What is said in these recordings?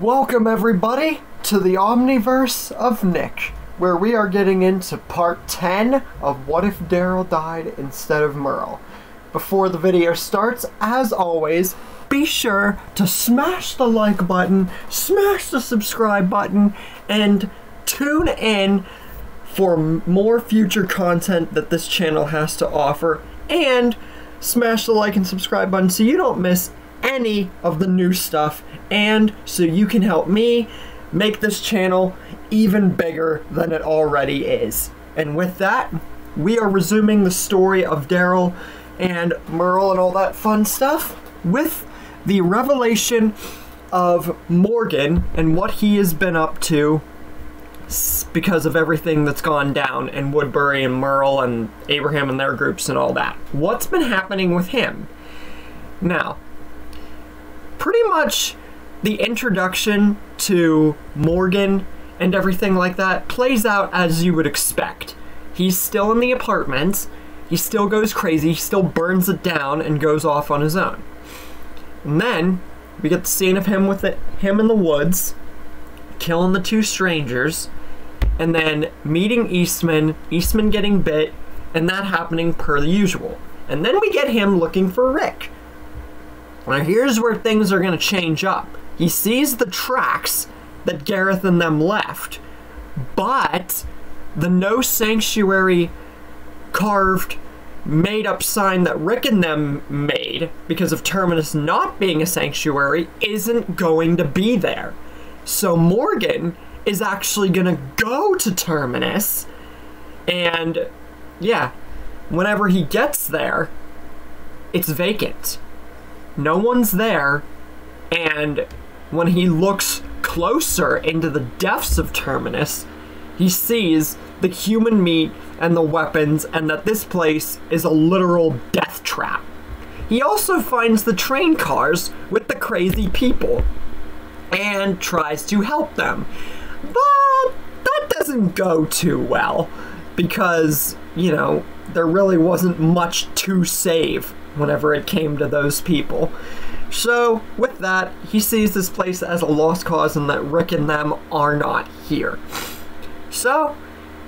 Welcome, everybody, to the Omniverse of Nick, where we are getting into part 10 of What If Daryl Died Instead of Merle. Before the video starts, as always, be sure to smash the like button, smash the subscribe button, and tune in for more future content that this channel has to offer, and smash the like and subscribe button so you don't miss any of the new stuff and so you can help me make this channel even bigger than it already is. And with that, we are resuming the story of Daryl and Merle and all that fun stuff with the revelation of Morgan and what he has been up to because of everything that's gone down in Woodbury and Merle and Abraham and their groups and all that. What's been happening with him? Now, pretty much the introduction to Morgan and everything like that plays out as you would expect. He's still in the apartment, he still goes crazy, he still burns it down and goes off on his own. And then we get the scene of him with it, him in the woods, killing the two strangers, and then meeting Eastman, Eastman getting bit, and that happening per the usual. And then we get him looking for Rick. Now here's where things are going to change up. He sees the tracks that Gareth and them left, but the no sanctuary carved made up sign that Rick and them made because of Terminus not being a sanctuary isn't going to be there. So Morgan is actually going to go to Terminus and yeah, whenever he gets there, it's vacant no one's there, and when he looks closer into the depths of Terminus, he sees the human meat and the weapons, and that this place is a literal death trap. He also finds the train cars with the crazy people and tries to help them. But that doesn't go too well because, you know, there really wasn't much to save whenever it came to those people. So, with that, he sees this place as a lost cause and that Rick and them are not here. So,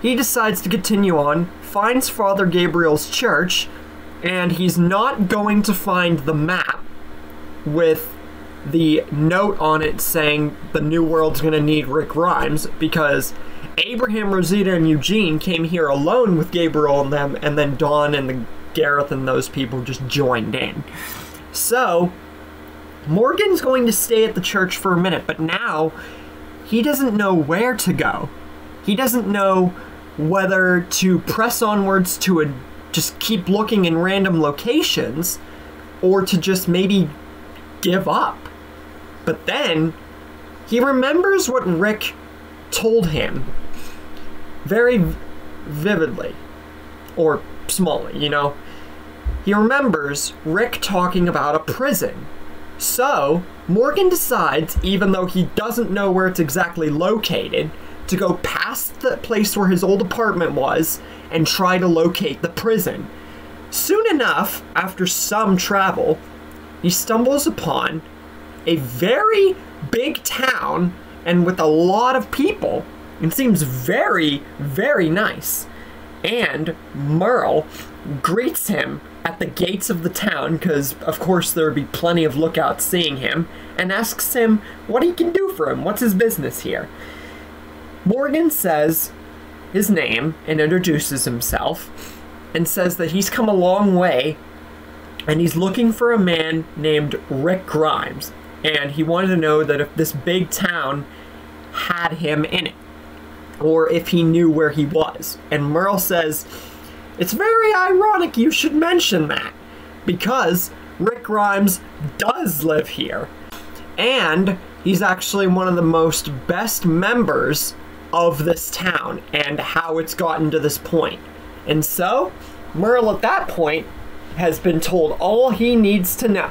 he decides to continue on, finds Father Gabriel's church, and he's not going to find the map with the note on it saying the new world's gonna need Rick Grimes because Abraham, Rosita, and Eugene came here alone with Gabriel and them, and then Dawn and the Gareth and those people just joined in. So, Morgan's going to stay at the church for a minute, but now he doesn't know where to go. He doesn't know whether to press onwards to a, just keep looking in random locations or to just maybe give up. But then he remembers what Rick told him very vividly or smallly, you know. He remembers Rick talking about a prison. So, Morgan decides, even though he doesn't know where it's exactly located, to go past the place where his old apartment was and try to locate the prison. Soon enough, after some travel, he stumbles upon a very big town and with a lot of people. It seems very, very nice. And Merle greets him at the gates of the town, because of course there would be plenty of lookouts seeing him, and asks him what he can do for him. What's his business here? Morgan says his name and introduces himself and says that he's come a long way and he's looking for a man named Rick Grimes. And he wanted to know that if this big town had him in it or if he knew where he was. And Merle says, it's very ironic you should mention that, because Rick Grimes does live here. And he's actually one of the most best members of this town and how it's gotten to this point. And so, Merle at that point has been told all he needs to know.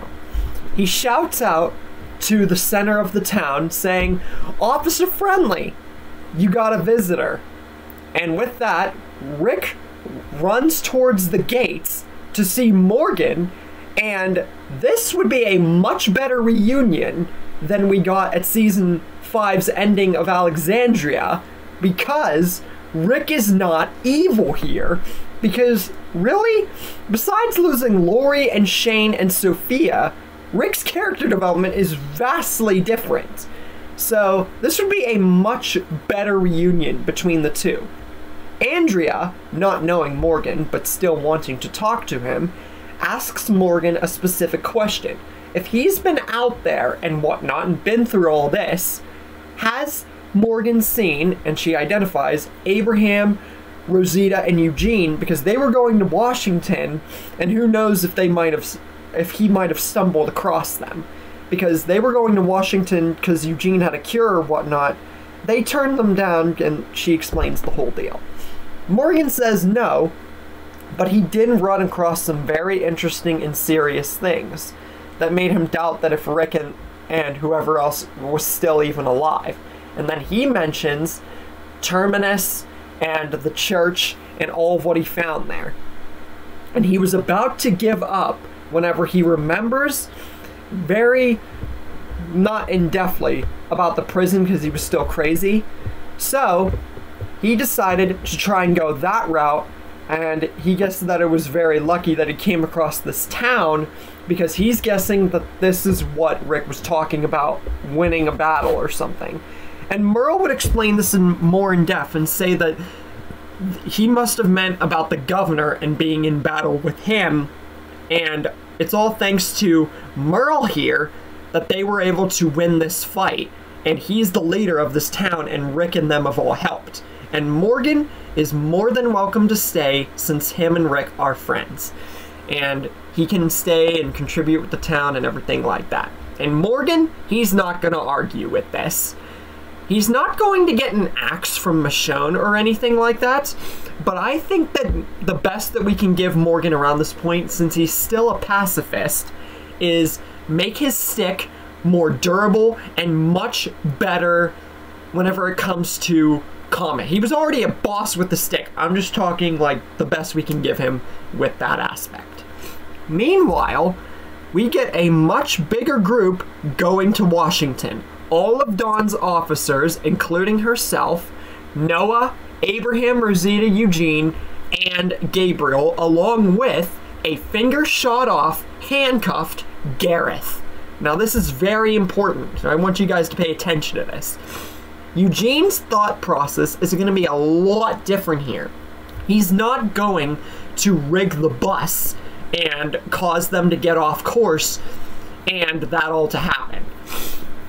He shouts out to the center of the town saying, Officer Friendly, you got a visitor. And with that, Rick runs towards the gates to see Morgan, and this would be a much better reunion than we got at season 5's ending of Alexandria because Rick is not evil here. Because, really, besides losing Lori and Shane and Sophia, Rick's character development is vastly different. So, this would be a much better reunion between the two. Andrea, not knowing Morgan but still wanting to talk to him, asks Morgan a specific question. If he's been out there and whatnot and been through all this, has Morgan seen, and she identifies, Abraham, Rosita, and Eugene because they were going to Washington, and who knows if they might have, if he might have stumbled across them, because they were going to Washington because Eugene had a cure or whatnot. They turned them down, and she explains the whole deal. Morgan says no, but he did run across some very interesting and serious things that made him doubt that if Rick and, and whoever else was still even alive. And then he mentions Terminus and the church and all of what he found there. And he was about to give up whenever he remembers very not in about the prison because he was still crazy. So he decided to try and go that route and he guessed that it was very lucky that he came across this town because he's guessing that this is what Rick was talking about winning a battle or something. And Merle would explain this in more in depth and say that he must have meant about the governor and being in battle with him. And it's all thanks to Merle here that they were able to win this fight. And he's the leader of this town, and Rick and them have all helped. And Morgan is more than welcome to stay since him and Rick are friends. And he can stay and contribute with the town and everything like that. And Morgan, he's not going to argue with this. He's not going to get an axe from Michonne or anything like that, but I think that the best that we can give Morgan around this point, since he's still a pacifist, is make his stick more durable and much better whenever it comes to combat. He was already a boss with the stick. I'm just talking like the best we can give him with that aspect. Meanwhile, we get a much bigger group going to Washington all of Dawn's officers, including herself, Noah, Abraham, Rosita, Eugene, and Gabriel, along with a finger shot off, handcuffed Gareth. Now, this is very important. I want you guys to pay attention to this. Eugene's thought process is going to be a lot different here. He's not going to rig the bus and cause them to get off course and that all to happen.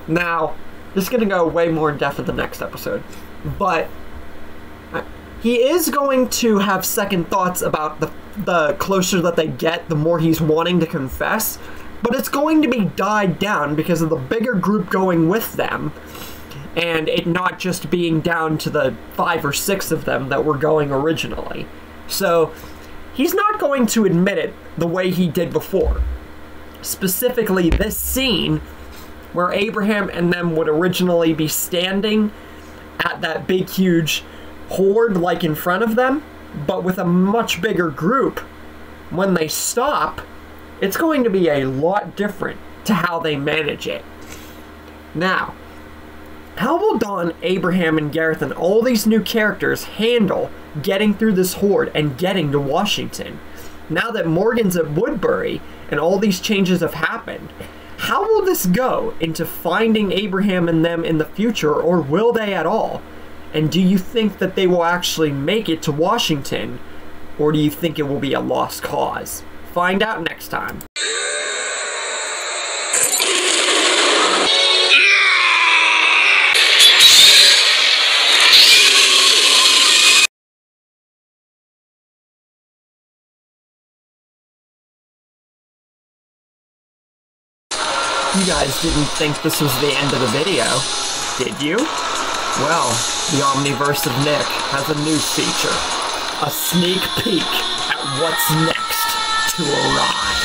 Now, this is going to go way more in depth in the next episode, but uh, he is going to have second thoughts about the the closer that they get, the more he's wanting to confess. But it's going to be died down because of the bigger group going with them, and it not just being down to the five or six of them that were going originally. So he's not going to admit it the way he did before. Specifically, this scene where Abraham and them would originally be standing at that big, huge horde like in front of them, but with a much bigger group. When they stop, it's going to be a lot different to how they manage it. Now, how will Dawn, Abraham, and Gareth and all these new characters handle getting through this horde and getting to Washington? Now that Morgan's at Woodbury and all these changes have happened, how will this go into finding Abraham and them in the future, or will they at all? And do you think that they will actually make it to Washington, or do you think it will be a lost cause? Find out next time. Guys didn't think this was the end of the video, did you? Well, the Omniverse of Nick has a new feature. A sneak peek at what's next to arrive.